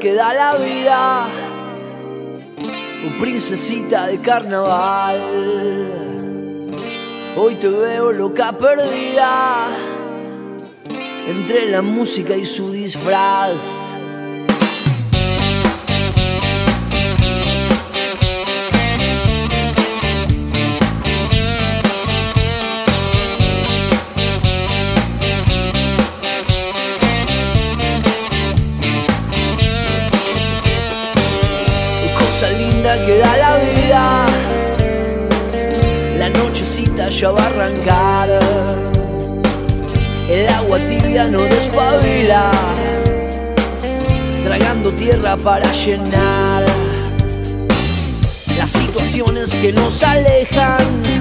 que da la vida, oh princesita de carnaval. Hoy te veo loca perdida entre la música y su disfraz. Cosa linda que da la vida, la nochecita ya va a arrancar. El agua tibia no despabila, tragando tierra para llenar. Las situaciones que nos alejan,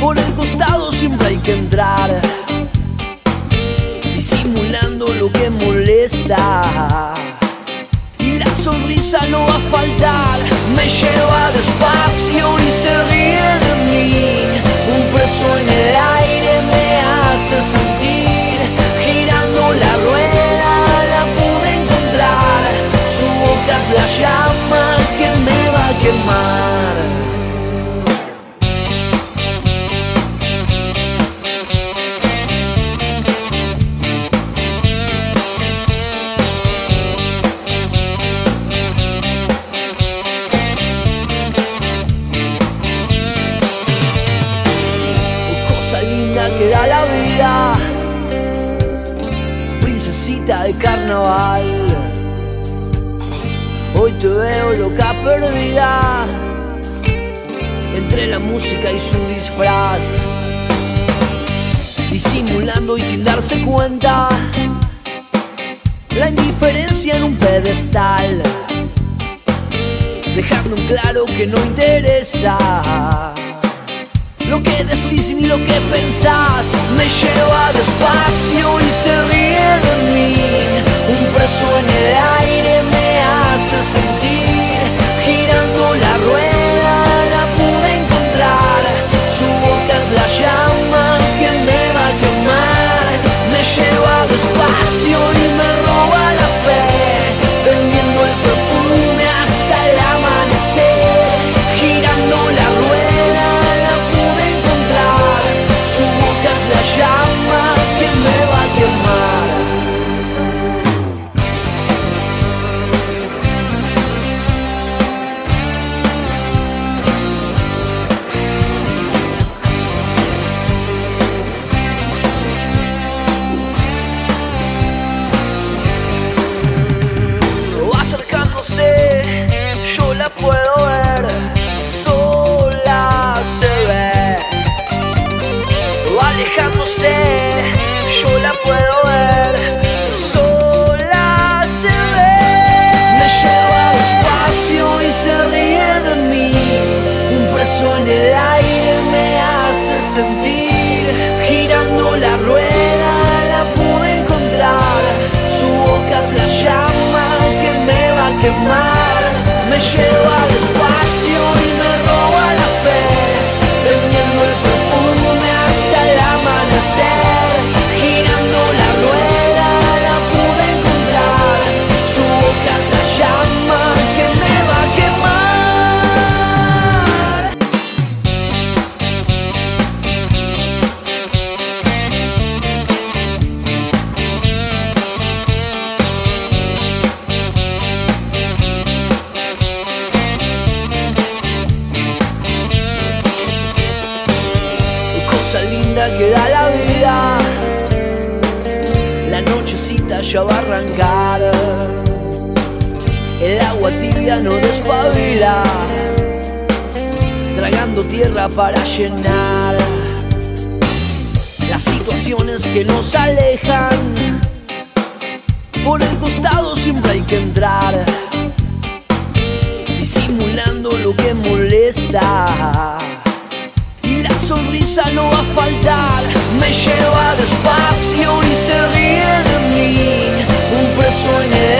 por el costado siempre hay que entrar, disimulando lo que molesta. Sonrisa no va a faltar, me lleva despacio y se ríe de mí. Un preso en el que da la vida, princesita de carnaval. Hoy te veo loca perdida. Entre la música y su disfraz, disimulando y sin darse cuenta. La indiferencia en un pedestal, dejando en claro que no interesa lo que decís ni lo que pensás me lleva despacio y se ríe de mí. Un preso en el aire me hace sentir, el aire me hace sentir, girando la rueda la pude encontrar, su boca es la llama que me va a quemar, me lleva despacio. y linda que da la vida, la nochecita ya va a arrancar. El agua tibia no despabila, tragando tierra para llenar. Las situaciones que nos alejan, por el costado siempre hay que entrar, disimulando lo que molesta quizá no va a faltar. Me lleva despacio y se ríe de mí, un preso en el